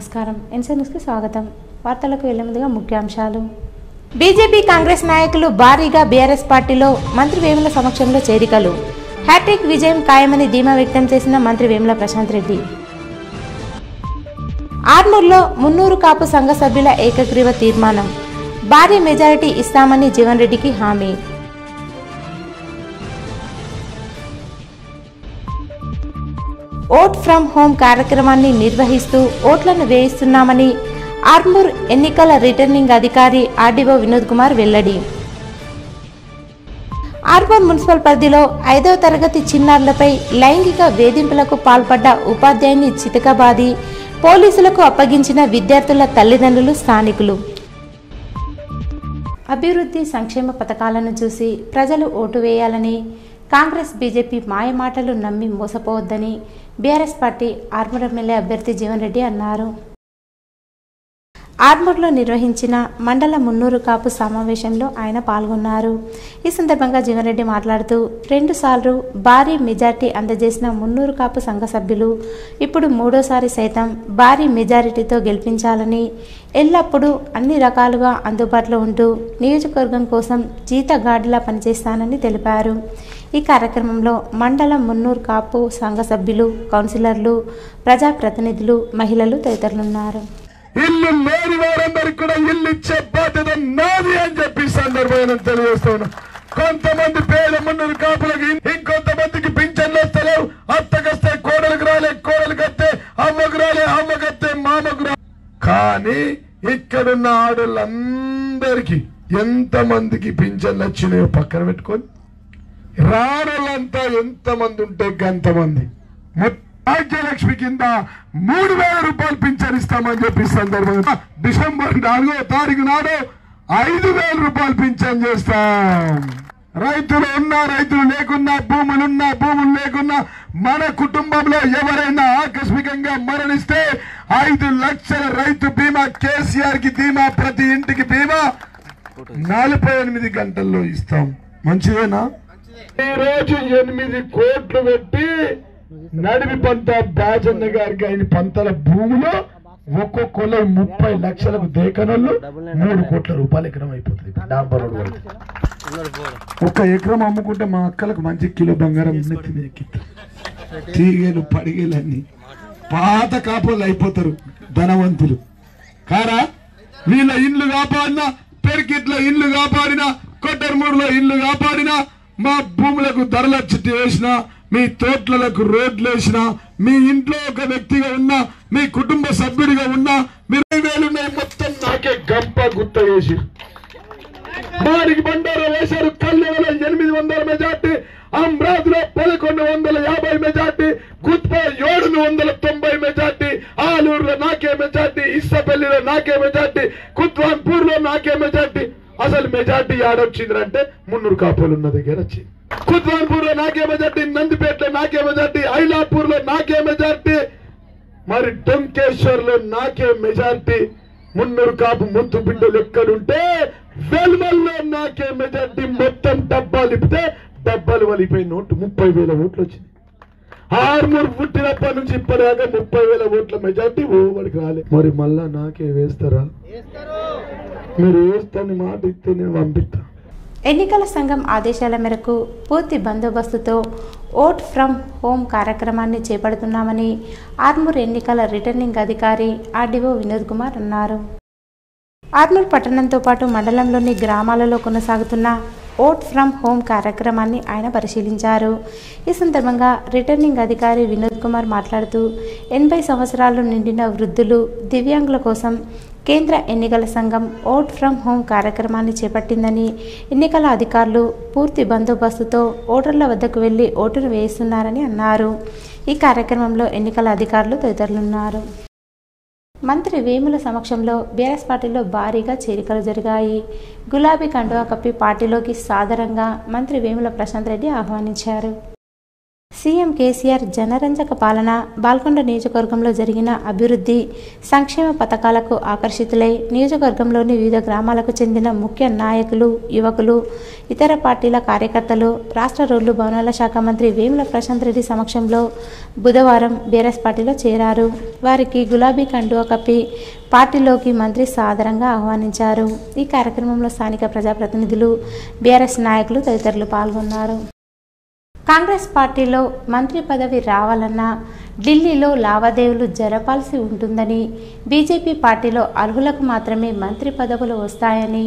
నమస్కారం. ఎన్సెన్స్కి స్వాగతం. వార్తలకు వెళ్ళే ముందుగా ముఖ్యాంశాలు. బీజేపీ కాంగ్రెస్ నాయకులు భారీగా బీఆర్ఎస్ పార్టీలో మంత్రి వేముల సమక్షంలో చేరికలు. హ్యాట్రిక్ విజయం ఖాయమని ధీమా వ్యక్తం చేసిన మంత్రి వేముల ప్రశాంత్ రెడ్డి. ఆర్మూర్లో మున్నూరు కాపు సంఘ సభ్యుల ఏకగ్రీవ తీర్మానం. భారీ మెజారిటీ ఇస్తామని జీవన్ రెడ్డికి హామీ. ఓట్ ఫ్రమ్ హోమ్ కార్యక్రమాన్ని నిర్వహిస్తూ ఓట్లను వేయిస్తున్నామని ఆర్మూర్ ఎన్నికల రిటర్నింగ్ అధికారి ఆర్డీఓ వినోద్ కుమార్ వెల్లడి. ఆర్మూర్ మున్సిపల్ పరిధిలో ఐదవ తరగతి చిన్నారులపై లైంగిక వేధింపులకు పాల్పడ్డ ఉపాధ్యాయుని చితకబాది పోలీసులకు అప్పగించిన విద్యార్థుల తల్లిదండ్రులు స్థానికులు. అభివృద్ధి సంక్షేమ పథకాలను చూసి ప్రజలు ఓటు వేయాలని కాంగ్రెస్ బీజేపీ మాయమాటలు నమ్మి మోసపోవద్దని బీఆర్ఎస్ పార్టీ ఆర్మూర్ ఎమ్మెల్యే అభ్యర్థి జీవన్ రెడ్డి అన్నారు. ఆర్మూర్లో నిర్వహించిన మండల మున్నూరు కాపు సమావేశంలో ఆయన పాల్గొన్నారు. ఈ సందర్భంగా జీవన్ రెడ్డి మాట్లాడుతూ రెండుసార్లు భారీ మెజార్టీ అందజేసిన మున్నూరు కాపు సంఘ సభ్యులు ఇప్పుడు మూడోసారి సైతం భారీ మెజారిటీతో గెలిపించాలని ఎల్లప్పుడూ అన్ని రకాలుగా అందుబాటులో ఉంటూ నియోజకవర్గం కోసం జీతగాడిలా పనిచేస్తానని తెలిపారు. ఈ కార్యక్రమంలో మండలం మున్నూరు కాపు సంఘ సభ్యులు కౌన్సిలర్లు ప్రజాప్రతినిధులు మహిళలు తదితరులున్నారు. ఇల్లు లేని వారందరికి కూడా ఇల్లు ఇచ్చే బాధ్యత నాది అని చెప్పి ఈ సందర్భంగా కొంతమంది పేద మున్నూరు కాపులకి ఇంకొంతమందికి పింఛన్లు వస్తలేవు. అత్తకొస్తే కోడలకు రాలే కోడలకు వస్తే అమ్మకు రాలే అమ్మకు వస్తే మామకు రా కానీ ఇక్కడున్న ఆడళ్ళందరికీ ఎంతమందికి పింఛన్లు వచ్చినాయో పక్కన పెట్టుకొని రాణులంతా ఎంతమంది ఉంటే గంతమంది. భాగ్యలక్ష్మి కింద మూడు వేల రూపాయలు పింఛన్ ఇస్తామని చెప్పి సందర్భంగా డిసెంబర్ నాలుగో తారీఖు నాడు ఐదు వేల రూపాయలు పింఛన్ చేస్తాం. రైతులు ఉన్నా రైతులు లేకున్నా భూములున్నా భూములు లేకున్నా మన కుటుంబంలో ఎవరైనా ఆకస్మికంగా మరణిస్తే ఐదు లక్షల రైతు బీమా కేసీఆర్కి బీమా ప్రతి ఇంటికి బీమా నలభై ఎనిమిది గంటల్లో ఇస్తాం. మంచిదేనా? ఈ రోజు ఎనిమిది కోట్లు పెట్టి నడిమి పంట బాజన్న గారికి అయిన పంటల భూమిలో ఒక్కొక్కలో ముప్పై లక్షలకు దేకనళ్ళు మూడు కోట్ల రూపాయలు ఎకరం అయిపోతుంది. డాంబర్ రోడ్ వరకు. ఒక ఎకరం అమ్ముకుంటే మా అక్కలకు మంచి కిలో బంగారం తీగలు పడిగలు అన్ని. పాత కాపులు అయిపోతారు ధనవంతులు. కారా? వీళ్ళ ఇండ్లు కాపాడినా పెరికిట్ల ఇండ్లు కాపాడినా కొట్టర్మూరులో ఇండ్లు కాపాడినా మా భూములకు ధరల చిట్టి వేసిన మీ తోట్లకు రోడ్లు వేసిన మీ ఇంట్లో ఒక వ్యక్తిగా ఉన్నా మీ కుటుంబ సభ్యుడిగా ఉన్నా మీరు మొత్తం నాకే గంప గుర్త వేసి. వారికి బండారా వేశారు కళ్యాణలో ఎనిమిది వందల మెజార్టీ అమరావతిలో పదకొండు వందల యాభై మెజార్టీ గుత్పా ఏడు వందల తొంభై మెజార్టీ ఆలూరులో నాకే మెజార్టీ ఇస్సపల్లిలో నాకే మెజార్టీ కుత్వాన్పూర్లో నాకే మెజార్టీ అసలు మెజార్టీ ఆడొచ్చిందంటే మున్నూరు కాపులు ఉన్న దగ్గర వచ్చింది కుద్వాన్పూర్లో నాకే మెజార్టీ నందిపేటలో నాకే మెజార్టీ ఐలాపూర్లో నాకే మెజార్టీ మరి డొంకేశ్వర్లో నాకే మెజార్టీ మున్నూరు కాపు ముద్దు బిడ్డలు ఎక్కడుంటే వెల్వల్లో నాకే మెజార్టీ మొత్తం డబ్బాలు ఇప్పితే డబ్బాలు వలిపోయిన నోటు ముప్పై వేల ఓట్లు వచ్చింది. ఆర్మూర్ పుట్టినప్పటి నుంచి ఇప్పటిదాకా ముప్పై వేల ఓట్ల మెజార్టీ ఓవడికి రాలే. మరి మళ్ళా నాకే వేస్తారా? మీరు వేస్తాని మాట ఇస్తే నేను పంపిస్తా. ఎన్నికల సంఘం ఆదేశాల మేరకు పూర్తి బందోబస్తుతో ఓట్ ఫ్రమ్ హోమ్ కార్యక్రమాన్ని చేపడుతున్నామని ఆర్మూర్ ఎన్నికల రిటర్నింగ్ అధికారి ఆర్డీఓ వినోద్ కుమార్ అన్నారు. ఆర్మూర్ పట్టణంతో పాటు మండలంలోని గ్రామాలలో కొనసాగుతున్న ఓట్ ఫ్రమ్ హోమ్ కార్యక్రమాన్ని ఆయన పరిశీలించారు. ఈ సందర్భంగా రిటర్నింగ్ అధికారి వినోద్ కుమార్ మాట్లాడుతూ ఎనభై సంవత్సరాలు నిండిన వృద్ధులు దివ్యాంగుల కోసం కేంద్ర ఎన్నికల సంఘం ఓట్ ఫ్రమ్ హోమ్ కార్యక్రమాన్ని చేపట్టిందని ఎన్నికల అధికారులు పూర్తి బందోబస్తుతో ఓటర్ల వద్దకు వెళ్ళి ఓటును వేయిస్తున్నారని అన్నారు. ఈ కార్యక్రమంలో ఎన్నికల అధికారులు తదితరులున్నారు. మంత్రి వేముల సమక్షంలో బీఆర్ఎస్ పార్టీలో భారీగా చేరికలు జరిగాయి. గులాబీ కండువా కప్పి పార్టీలోకి సాదరంగా మంత్రి వేముల ప్రశాంత్ రెడ్డి ఆహ్వానించారు. సీఎం కేసీఆర్ జనరంజక పాలన బాల్కొండ నియోజకవర్గంలో జరిగిన అభివృద్ధి సంక్షేమ పథకాలకు ఆకర్షితులై నియోజకవర్గంలోని వివిధ గ్రామాలకు చెందిన ముఖ్య నాయకులు యువకులు ఇతర పార్టీల కార్యకర్తలు రాష్ట్ర రోడ్లు భవనాల శాఖ మంత్రి వేముల ప్రశాంత్ రెడ్డి సమక్షంలో బుధవారం బీఆర్ఎస్ పార్టీలో చేరారు. వారికి గులాబీ కండువా కప్పి పార్టీలోకి మంత్రి సాదరంగా ఆహ్వానించారు. ఈ కార్యక్రమంలో స్థానిక ప్రజాప్రతినిధులు బీఆర్ఎస్ నాయకులు తదితరులు పాల్గొన్నారు. కాంగ్రెస్ పార్టీలో మంత్రి పదవి రావాలన్నా ఢిల్లీలో లావాదేవీలు జరపాల్సి ఉంటుందని బీజేపీ పార్టీలో అర్హులకు మాత్రమే మంత్రి పదవులు వస్తాయని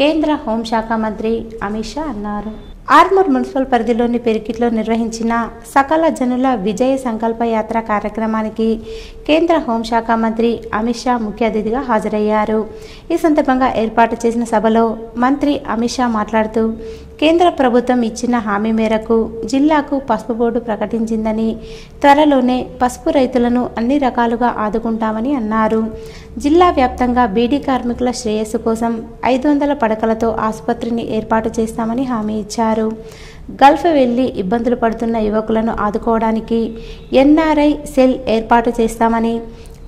కేంద్ర హోంశాఖ మంత్రి అమిత్ షా అన్నారు. ఆర్మూర్ మున్సిపల్ పరిధిలోని పెరికిట్లో నిర్వహించిన సకల జనుల విజయ సంకల్ప యాత్ర కార్యక్రమానికి కేంద్ర హోంశాఖ మంత్రి అమిత్ షా ముఖ్య అతిథిగా హాజరయ్యారు. ఈ సందర్భంగా ఏర్పాటు చేసిన సభలో మంత్రి అమిత్ షా మాట్లాడుతూ కేంద్ర ప్రభుత్వం ఇచ్చిన హామీ మేరకు జిల్లాకు పసుపు బోర్డు ప్రకటించిందని త్వరలోనే పసుపు రైతులను అన్ని రకాలుగా ఆదుకుంటామని అన్నారు. జిల్లా వ్యాప్తంగా బీడీ కార్మికుల శ్రేయస్సు కోసం ఐదు వందల పడకలతో ఆసుపత్రిని ఏర్పాటు చేస్తామని హామీ ఇచ్చారు. గల్ఫ్ వెళ్ళి ఇబ్బందులు పడుతున్న యువకులను ఆదుకోవడానికి ఎన్ఆర్ఐ సెల్ ఏర్పాటు చేస్తామని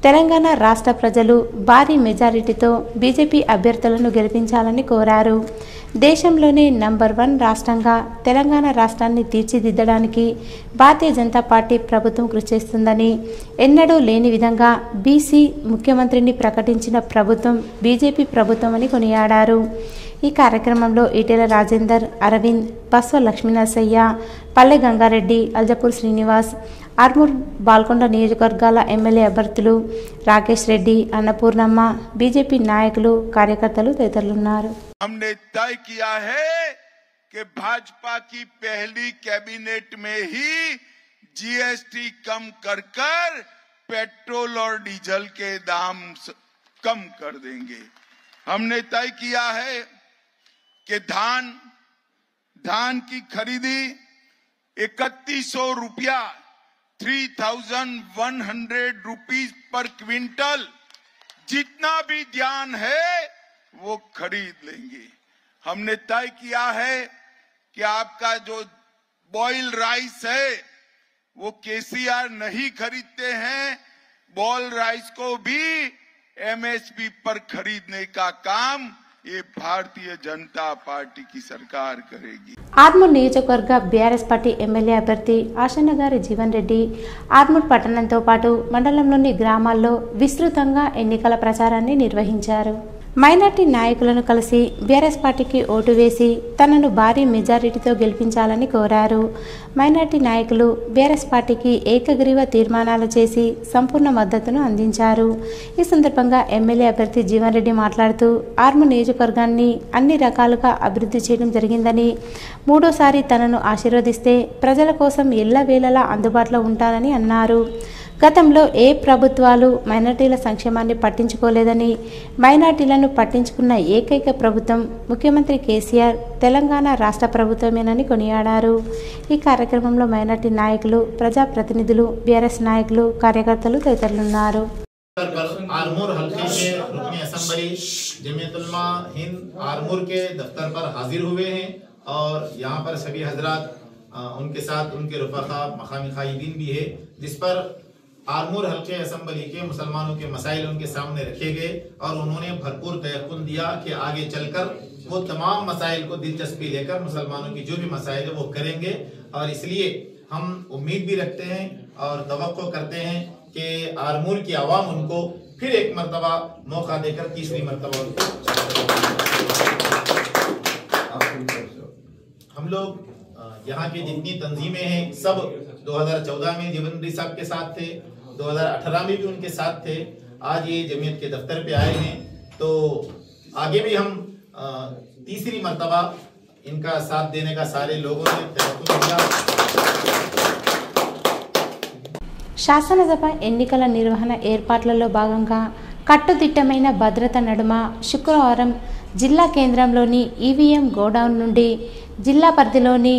తెలంగాణ రాష్ట్ర ప్రజలు భారీ మెజారిటీతో బీజేపీ అభ్యర్థులను గెలిపించాలని కోరారు. దేశంలోనే నంబర్ వన్ రాష్ట్రంగా తెలంగాణ రాష్ట్రాన్ని తీర్చిదిద్దడానికి భారతీయ జనతా పార్టీ ప్రభుత్వం కృషి చేస్తుందని ఎన్నడూ లేని విధంగా బీసీ ముఖ్యమంత్రిని ప్రకటించిన ప్రభుత్వం బీజేపీ ప్రభుత్వం అని కొనియాడారు. ఈ కార్యక్రమంలో ఈటెల రాజేందర్ అరవింద్ బస్వ లక్ష్మీనరసయ్య పల్లె గంగారెడ్డి అల్జపూర్ శ్రీనివాస్ ఆర్మూర్ బాల్కొండ నియోజకవర్గాల ఎమ్మెల్యే అభ్యర్థులు రాకేష్ రెడ్డి అన్నపూర్ణమ్మ బీజేపీ నాయకులు కార్యకర్తలు తదితరులున్నారు. हमने तय किया है कि भाजपा की पहली कैबिनेट में ही जीएसटी कम कर कर पेट्रोल और डीजल के दाम कम कर देंगे। हमने तय किया है कि धान धान की खरीदी इकतीस सौ रुपया, three thousand one hundred rupees per quintal. जितना भी ध्यान है वो खरीद लेंगे हमने तय किया है कि आपका जो बॉयल राइस है वो केसीआर नहीं खरीदते हैं बॉयल राइस को भी एमएसपी पर खरीदने का काम ये भारतीय जनता पार्टी की सरकार करेगी ఆర్మూర్ నియోజకవర్గ బీఆర్ఎస్ పార్టీ ఎమ్మెల్యే అభ్యర్థి ఆశన్న గారి జీవన్ రెడ్డి ఆర్మూర్ పట్టణంతో పాటు మండలంలోని గ్రామాల్లో విస్తృతంగా ఎన్నికల ప్రచారాన్ని నిర్వహించారు మైనార్టీ నాయకులను కలిసి బీఆర్ఎస్ పార్టీకి ఓటు వేసి తనను భారీ మెజారిటీతో గెలిపించాలని కోరారు. మైనార్టీ నాయకులు బీఆర్ఎస్ పార్టీకి ఏకగ్రీవ తీర్మానాలు చేసి సంపూర్ణ మద్దతును అందించారు. ఈ సందర్భంగా ఎమ్మెల్యే అభ్యర్థి జీవన్ రెడ్డి మాట్లాడుతూ ఆర్ము నియోజకవర్గాన్ని అన్ని రకాలుగా అభివృద్ధి చేయడం జరిగిందని మూడోసారి తనను ఆశీర్వదిస్తే ప్రజల కోసం ఎల్లవేళలా అందుబాటులో ఉంటానని అన్నారు. గతంలో ఏ ప్రభుత్వాలు మైనార్టీల సంక్షేమాన్ని పట్టించుకోలేదని మైనార్టీలను పట్టించుకున్న ఏకైక ప్రభుత్వం ముఖ్యమంత్రి కేసీఆర్ తెలంగాణ రాష్ట్ర ప్రభుత్వమేనని కొనియాడారు ఈ కార్యక్రమంలో మైనార్టీ నాయకులు ప్రజాప్రతినిధులు బీఆర్ఎస్ నాయకులు కార్యకర్తలు తదితరులున్నారు पर आरमूर हल्के के रुकनी असम्बली जमीयतुलमा हिंद आरमूर के दफ्तर पर हाजिर हुए हैं और यहाँ पर सभी हजरात अ, उनके साथ उनके रुफा मकामी कायदीन भी है जिस पर आरमूर हल्के असम्बली के मुसलमानों के मसाइल उनके सामने रखे गए और उन्होंने भरपूर तयकुन दिया कि आगे चलकर वो तमाम मसाइल को दिलचस्पी लेकर मुसलमानों की जो भी मसाइल है वो करेंगे। और इसलिए हम उम्मीद भी रखते हैं और तो करते हैं कि आरमूर की आवाम उनको फिर एक मरतबा मौका देकर तीसरी मरतबा हम लोग यहाँ की जितनी तंजीमें हैं, सब 2014 में जीवन साहब के साथ थे। 2018 में भी उनके साथ थे आज ये जमीयत के दफ्तर पे आए हैं तो आगे भी हम अ, तीसरी मरतबा इनका साथ देने का सारे लोगों ने तयक्कुन किया శాసనసభ ఎన్నికల నిర్వహణ ఏర్పాట్లలో భాగంగా కట్టుదిట్టమైన భద్రత నడుమ శుక్రవారం జిల్లా కేంద్రంలోని ఈవీఎం గోడౌన్ నుండి జిల్లా పరిధిలోని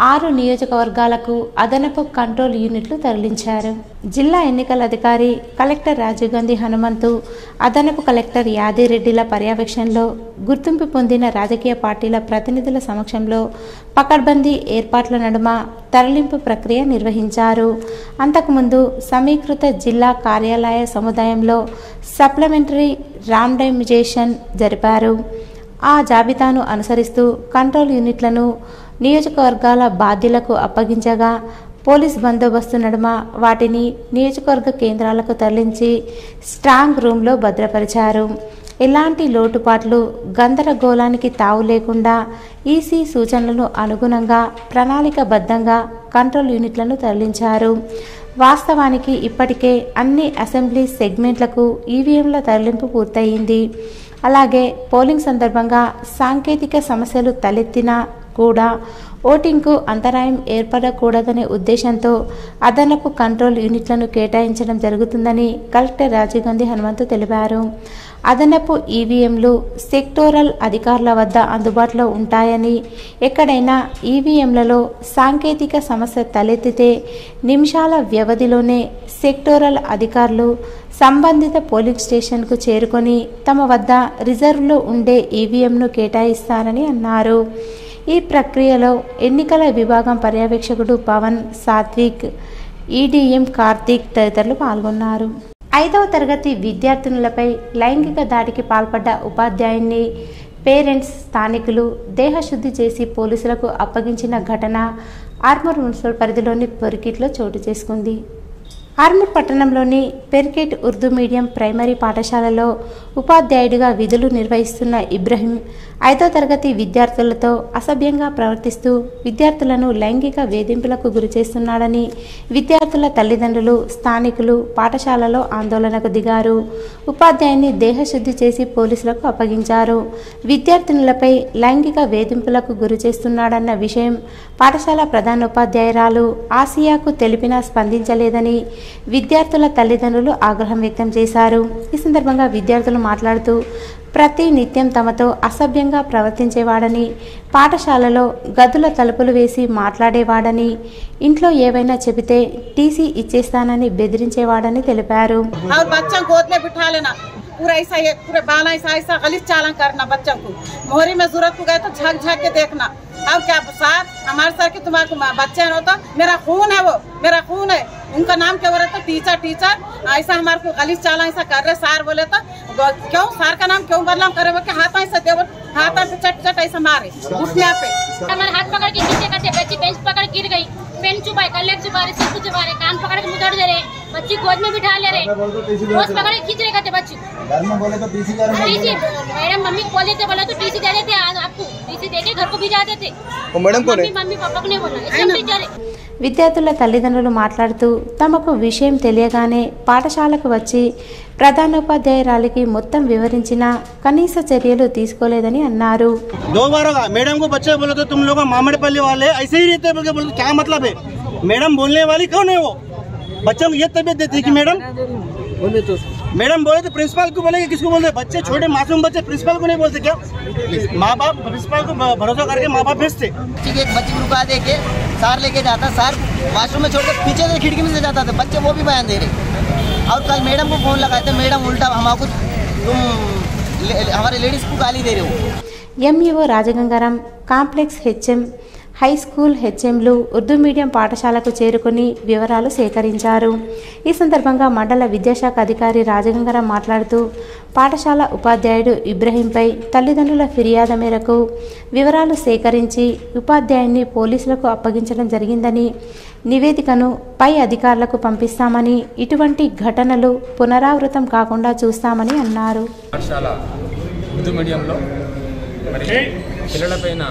ఆరు నియోజకవర్గాలకు అదనపు కంట్రోల్ యూనిట్లు తరలించారు. జిల్లా ఎన్నికల అధికారి కలెక్టర్ రాజీవ్ గాంధీ హనుమంతు అదనపు కలెక్టర్ యాదిరెడ్డిల పర్యవేక్షణలో గుర్తింపు పొందిన రాజకీయ పార్టీల ప్రతినిధుల సమక్షంలో పకడ్బందీ ఏర్పాట్ల నడుమ తరలింపు ప్రక్రియ నిర్వహించారు. అంతకుముందు సమీకృత జిల్లా కార్యాలయ సముదాయంలో సప్లిమెంటరీ రామ్డైమిజేషన్ జరిపారు. ఆ జాబితాను అనుసరిస్తూ కంట్రోల్ యూనిట్లను నియోజకవర్గాల బాధ్యులకు అప్పగించగా పోలీస్ బందోబస్తు నడుమ వాటిని నియోజకవర్గ కేంద్రాలకు తరలించి స్ట్రాంగ్ రూమ్లో భద్రపరిచారు. ఎలాంటి లోటుపాట్లు గందరగోళానికి తావు లేకుండా ఈసీ సూచనలను అనుగుణంగా ప్రణాళికబద్ధంగా కంట్రోల్ యూనిట్లను తరలించారు. వాస్తవానికి ఇప్పటికే అన్ని అసెంబ్లీ సెగ్మెంట్లకు ఈవీఎంల తరలింపు పూర్తయింది. అలాగే పోలింగ్ సందర్భంగా సాంకేతిక సమస్యలు తలెత్తినా కూడా ఓటింగ్కు అంతరాయం ఏర్పడకూడదనే ఉద్దేశంతో అదనపు కంట్రోల్ యూనిట్లను కేటాయించడం జరుగుతుందని కలెక్టర్ రాజీవ్ గాంధీ హనుమంతు తెలిపారు. అదనపు ఈవీఎంలు సెక్టోరల్ అధికారుల వద్ద అందుబాటులో ఉంటాయని ఎక్కడైనా ఈవీఎంలలో సాంకేతిక సమస్య తలెత్తితే నిమిషాల వ్యవధిలోనే సెక్టోరల్ అధికారులు సంబంధిత పోలింగ్ స్టేషన్కు చేరుకొని తమ వద్ద రిజర్వ్లో ఉండే ఈవీఎంను కేటాయిస్తారని అన్నారు. ఈ ప్రక్రియలో ఎన్నికల విభాగం పర్యవేక్షకుడు పవన్ సాత్విక్ ఈడీఎం కార్తీక్ తదితరులు పాల్గొన్నారు. ఐదవ తరగతి విద్యార్థినులపై లైంగిక దాడికి పాల్పడ్డ ఉపాధ్యాయుని పేరెంట్స్ స్థానికులు దేహశుద్ధి చేసి పోలీసులకు అప్పగించిన ఘటన ఆర్మూర్ మున్సిపల్ పరిధిలోని పొరికిట్లో చోటు చేసుకుంది. ఆర్మూర్ పట్టణంలోని పెర్కెట్ ఉర్దూ మీడియం ప్రైమరీ పాఠశాలలో ఉపాధ్యాయుడిగా విధులు నిర్వహిస్తున్న ఇబ్రహీం ఐదో తరగతి విద్యార్థులతో అసభ్యంగా ప్రవర్తిస్తూ విద్యార్థులను లైంగిక వేధింపులకు గురి చేస్తున్నాడని విద్యార్థుల తల్లిదండ్రులు స్థానికులు పాఠశాలలో ఆందోళనకు దిగారు. ఉపాధ్యాయుని దేహశుద్ధి చేసి పోలీసులకు అప్పగించారు. విద్యార్థినులపై లైంగిక వేధింపులకు గురి చేస్తున్నాడన్న విషయం పాఠశాల ప్రధానోపాధ్యాయురాలు ఆసియాకు తెలిపినా స్పందించలేదని విద్యార్థుల తల్లిదండ్రులు ఆగ్రహం వ్యక్తం చేశారు ఈ సందర్భంగా విద్యార్థులు మాట్లాడుతూ ప్రతి నిత్యం తమతో అసభ్యంగా ప్రవర్తించేవాడని పాఠశాలలో గదుల తలుపులు వేసి మాట్లాడేవాడని ఇంట్లో ఏవైనా చెబితే టీసీ ఇచ్చేస్తానని బెదిరించేవాడని తెలిపారు और बच्चा गोद में बिठा लेना पूरा ऐसा ये पूरे बाला ऐसा ऐसा गलित चालन करना बच्चों को मोहरी में जरूरत को गए तो झक झक के देखना अब क्या सर? हमारे सर की तुम्हारे बच्चे हो तो मेरा खून है वो, मेरा खून है। उनका नाम क्या बोले था? Teacher teacher. ऐसा हमारे को गली चाला ऐसा कर रहे सार बोले तो। क्यों? सार का नाम क्यों बदलाव करे वो कि हाथ ऐसा दे हाथ पे चट चट ऐसा मारे घुटने पे। हमारे हाथ पकड़ के नीचे करते बच्ची बेंच पकड़ गिर गई। पेन चुपाए कलेक्ट चुपा रहे सिर चुपा रहे कान पकड़ के मुदड़ दे रहे। बच्ची गोद में बिठा ले रहे। रोज पकड़ के खींच रहे करते बच्ची। घर में बोले तो टीसी का मैडम मम्मी को बोल देते बोला तो टीसी दे देते आज आपको। टीसी देके घर को भिजा देते। वो मैडम मम्मी मम्मी पापा को नहीं बोला విద్యార్థుల తల్లిదండ్రులు మాట్లాడుతూ తమకు విషయం తెలియగానే పాఠశాలకు వచ్చి ప్రధానోపాధ్యాయురాలికి మొత్తం వివరించినా కనీస చర్యలు తీసుకోలేదని అన్నారు दो बार होगा मैडम को बच्चे बोले तो तुम लोग मामड़पल्ली वाले ऐसे ही रहते बोल के बोले क्या मतलब है मैडम बोलने वाली कौन है वो बच्चों को ये तबीयत देती है कि मैडम बोले तो मैडम बोले तो प्रिंसिपल को बोलेंगे किसको बोलते बच्चे छोटे मासूम बच्चे प्रिंसिपल को नहीं बोलते क्या? माँ बाप प्रिंसिपल को भरोसा करके माँ बाप भेजते एक बच्चे को रुका दे के सार लेके जाता सार वाशरूम में छोड़कर पीछे से खिड़की में से जाता था। बच्चे वो भी बयान दे रहे। और कल मैडम को फ़ोन लगाए थे मैडम उल्टा हमारा कुछ तुम हमारे लेडीज़ को गाली दे रहे हो। MEO राजगंगाराम complex HM high school హెచ్ఎంలు ఉర్దూ మీడియం పాఠశాలకు చేరుకుని వివరాలు సేకరించారు. ఈ సందర్భంగా మండల విద్యాశాఖ అధికారి రాజగంగారం మాట్లాడుతూ పాఠశాల ఉపాధ్యాయుడు ఇబ్రహీంపై తల్లిదండ్రుల ఫిర్యాదు మేరకు వివరాలు సేకరించి ఉపాధ్యాయుని పోలీసులకు అప్పగించడం జరిగిందని నివేదికను పై అధికారులకు పంపిస్తామని ఇటువంటి ఘటనలు పునరావృతం కాకుండా చూస్తామని అన్నారు. పాఠశాల ఉర్దూ మీడియంలో మరి పిల్లలపైన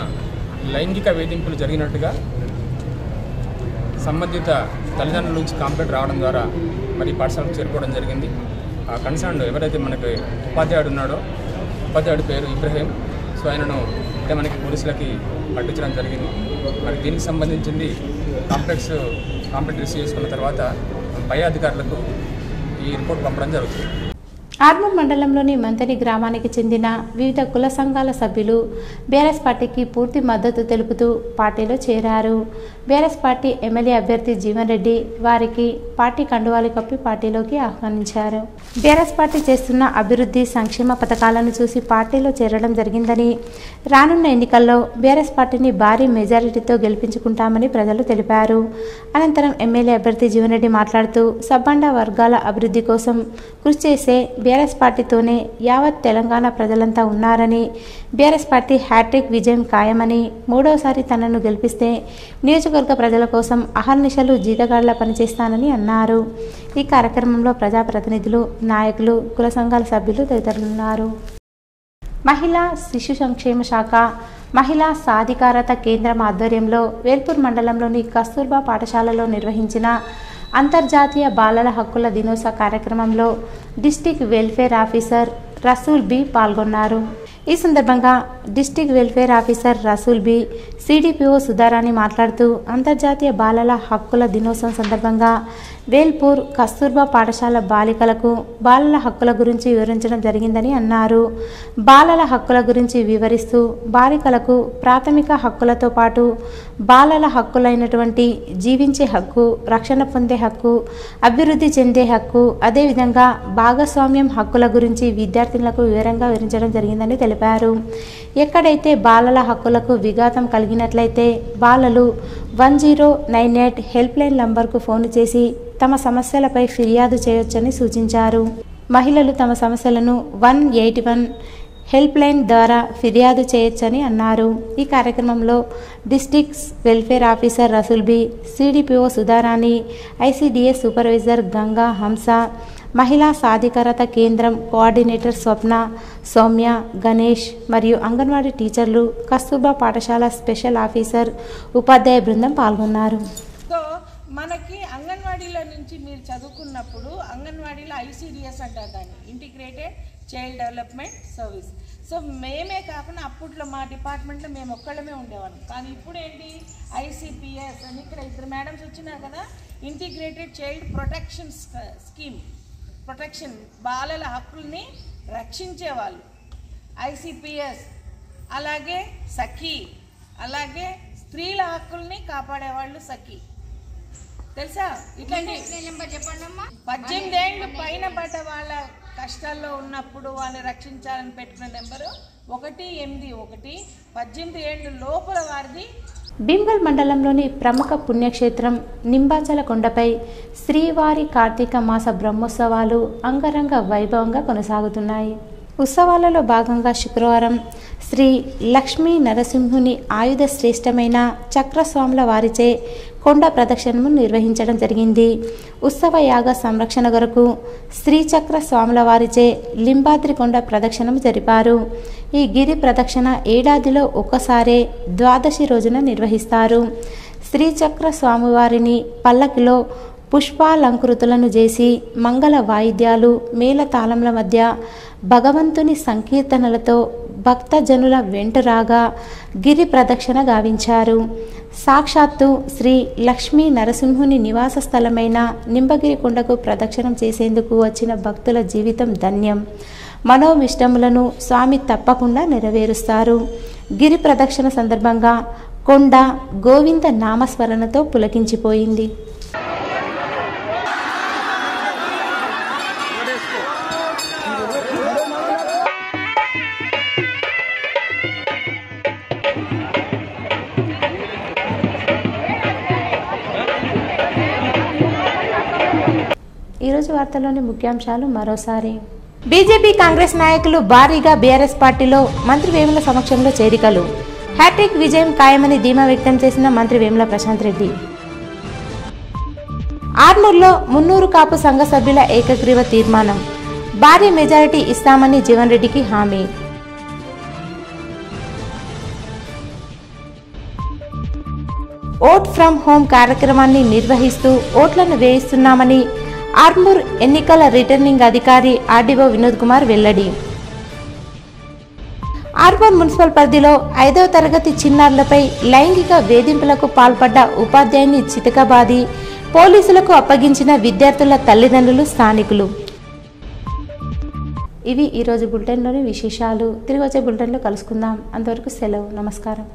లైంగిక వేధింపులు జరిగినట్టుగా సంబంధిత తల్లిదండ్రుల నుంచి కంప్లైంట్ రావడం ద్వారా మరి పాఠశాలకు చేరుకోవడం జరిగింది. ఆ కన్సర్న్ ఎవరైతే మనకి ఉపాధ్యాయుడు ఉన్నాడో ఉపాధ్యాయుడి పేరు ఇబ్రహీం. సో ఆయనను అంటే మనకి పోలీసులకి పట్టించడం జరిగింది. మరి దీనికి సంబంధించింది కాంప్లెక్స్ కాంప్లైంట్ రిసీవ్ చేసుకున్న తర్వాత పై అధికారులకు ఈ రిపోర్ట్ పంపడం జరుగుతుంది. ఆర్మూర్ మండలంలోని మంతని గ్రామానికి చెందిన వివిధ కుల సంఘాల సభ్యులు బీఆర్ఎస్ పార్టీకి పూర్తి మద్దతు తెలుపుతూ పార్టీలో చేరారు. బీఆర్ఎస్ పార్టీ ఎమ్మెల్యే అభ్యర్థి జీవన్ రెడ్డి వారికి పార్టీ కండువాలు కప్పి పార్టీలోకి ఆహ్వానించారు. బీఆర్ఎస్ పార్టీ చేస్తున్న అభివృద్ధి సంక్షేమ పథకాలను చూసి పార్టీలో చేరడం జరిగిందని రానున్న ఎన్నికల్లో బీఆర్ఎస్ పార్టీని భారీ మెజారిటీతో గెలిపించుకుంటామని ప్రజలు తెలిపారు. అనంతరం ఎమ్మెల్యే అభ్యర్థి జీవన్ రెడ్డి మాట్లాడుతూ సబ్బండ వర్గాల అభివృద్ధి కోసం కృషి చేసే బీఆర్ఎస్ పార్టీతోనే యావత్ తెలంగాణ ప్రజలంతా ఉన్నారని బీఆర్ఎస్ పార్టీ హ్యాట్రిక్ విజయం ఖాయమని మూడోసారి తనను గెలిపిస్తే నియోజకవర్గ ప్రజల కోసం అహర్నిశలు జీతగాళ్ళ పనిచేస్తానని అన్నారు. ఈ కార్యక్రమంలో ప్రజాప్రతినిధులు నాయకులు కుల సంఘాల సభ్యులు తదితరులున్నారు. మహిళా శిశు సంక్షేమ శాఖ మహిళా సాధికారత కేంద్రం ఆధ్వర్యంలో వేల్పూర్ మండలంలోని కస్తూర్బా పాఠశాలలో నిర్వహించిన అంతర్జాతీయ బాలల హక్కుల దినోత్సవ కార్యక్రమంలో district welfare officer Rasool Bi పాల్గొన్నారు. ఈ సందర్భంగా district welfare officer Rasool Bi CDPO Sudharani మాట్లాడుతూ అంతర్జాతీయ బాలల హక్కుల దినోత్సవం సందర్భంగా వేల్పూర్ కస్తూర్బా పాఠశాల బాలికలకు బాలల హక్కుల గురించి వివరించడం జరిగిందని అన్నారు. బాలల హక్కుల గురించి వివరిస్తూ బాలికలకు ప్రాథమిక హక్కులతో పాటు బాలల హక్కులైనటువంటి జీవించే హక్కు రక్షణ పొందే హక్కు అభివృద్ధి చెందే హక్కు అదేవిధంగా భాగస్వామ్యం హక్కుల గురించి విద్యార్థినులకు వివరంగా వివరించడం జరిగిందని తెలిపారు. ఎక్కడైతే బాలల హక్కులకు విఘాతం కలిగినట్లయితే బాలలు one zero nine eight helpline నంబర్కు ఫోన్ చేసి తమ సమస్యలపై ఫిర్యాదు చేయొచ్చని సూచించారు. మహిళలు తమ సమస్యలను one eight one helpline ద్వారా ఫిర్యాదు చేయొచ్చని అన్నారు. ఈ కార్యక్రమంలో districts welfare officer Rasulbi CDPO Sudharani ICDS supervisor Ganga Hamsa మహిళా సాధికారత కేంద్రం కోఆర్డినేటర్ స్వప్న సౌమ్య గణేష్ మరియు అంగన్వాడీ టీచర్లు కస్తూర్బా పాఠశాల స్పెషల్ ఆఫీసర్ ఉపాధ్యాయ బృందం పాల్గొన్నారు. సో మనకి అంగన్వాడీలో నుంచి మీరు చదువుకున్నప్పుడు అంగన్వాడీలో ఐసీడిఎస్ అంటారు దాన్ని integrated child development service so మేమే కాకుండా అప్పట్లో మా డిపార్ట్మెంట్లో మేము ఒక్కళ్ళమే ఉండేవాళ్ళం. కానీ ఇప్పుడు ఏంటి ఐసీపీఎస్ అని ఇక్కడ ఇద్దరు మేడమ్స్ వచ్చినా కదా integrated child protection scheme protection బాలల హక్కుల్ని రక్షించేవాళ్ళు. ఐసిపిఎస్ అలాగే సఖీ అలాగే స్త్రీల హక్కుల్ని కాపాడేవాళ్ళు సఖీ. తెలుసా? ఇట్లాంటి పద్దెనిమిది ఏళ్ళు పైన పడ్డ వాళ్ళ కష్టాల్లో ఉన్నప్పుడు వాళ్ళని రక్షించాలని పెట్టుకున్న నెంబరు ఒకటి ఎనిమిది ఒకటి. పద్దెనిమిది ఏళ్ళు లోపల వారిది భీమ్గల్ మండలంలోని ప్రముఖ పుణ్యక్షేత్రం నింబాచల కొండపై శ్రీవారి కార్తీక మాస బ్రహ్మోత్సవాలు అంగరంగ వైభవంగా కొనసాగుతున్నాయి. ఉత్సవాలలో భాగంగా శుక్రవారం శ్రీ లక్ష్మీ నరసింహుని ఆయుధ శ్రేష్టమైన చక్రస్వాముల వారిచే కొండ ప్రదక్షిణము నిర్వహించడం జరిగింది. ఉత్సవ యాగ సంరక్షణ కొరకు శ్రీచక్ర స్వాముల వారిచే లింబాద్రి కొండ ప్రదక్షిణం జరిపారు. ఈ గిరి ప్రదక్షిణ ఏడాదిలో ఒక్కసారే ద్వాదశి రోజున నిర్వహిస్తారు. శ్రీచక్ర స్వామివారిని పల్లకిలో పుష్పాలంకృతులను చేసి మంగళ వాయిద్యాలు మేళతాళముల మధ్య భగవంతుని సంకీర్తనలతో భక్తజనుల వెంటరాగా గిరి ప్రదక్షిణ గావించారు. సాక్షాత్తు శ్రీ లక్ష్మీ నరసింహుని నివాస స్థలమైన నింబగిరి కొండకు ప్రదక్షిణం చేసేందుకు వచ్చిన భక్తుల జీవితం ధన్యం. మనోమిష్టములను స్వామి తప్పకుండా నెరవేరుస్తారు. గిరి ప్రదక్షిణ సందర్భంగా కొండ గోవింద నామస్మరణతో పులకించిపోయింది. ఈరోజు వార్తల్లోని ముఖ్యాంశాలు మరోసారి. బీజేపీ కాంగ్రెస్ నాయకులు భారీగా బీఆర్ఎస్ పార్టీలో మంత్రి వేముల సమక్షంలో చేరికలు. హ్యాట్రిక్ విజయం ఖాయమని ధీమా వ్యక్తం చేసిన మంత్రి వేముల ప్రశాంత్ రెడ్డి. ఆర్మూర్లో మున్నూరు కాపు సంఘ సభ్యుల ఏకగ్రీవ తీర్మానం. భారీ మెజారిటీ ఇస్తామని జీవన్ రెడ్డికి హామీ. ఓట్ ఫ్రమ్ హోమ్ కార్యక్రమాన్ని నిర్వహిస్తూ ఓట్లను వేయిస్తున్నామని ఆర్మూర్ ఎన్నికల రిటర్నింగ్ అధికారి ఆర్డీఓ వినోద్ కుమార్ వెల్లడి. ఆర్మూర్ మున్సిపల్ పరిధిలో ఐదవ తరగతి చిన్నారులపై లైంగిక వేధింపులకు పాల్పడ్డ ఉపాధ్యాయుని చితకబాది పోలీసులకు అప్పగించిన విద్యార్థుల తల్లిదండ్రులు స్థానికులు. ఇవి ఈరోజు బులెటిన్లోని విశేషాలు. తిరిగి వచ్చే బులెటిన్లో కలుసుకుందాం. అంతవరకు సెలవు. నమస్కారం.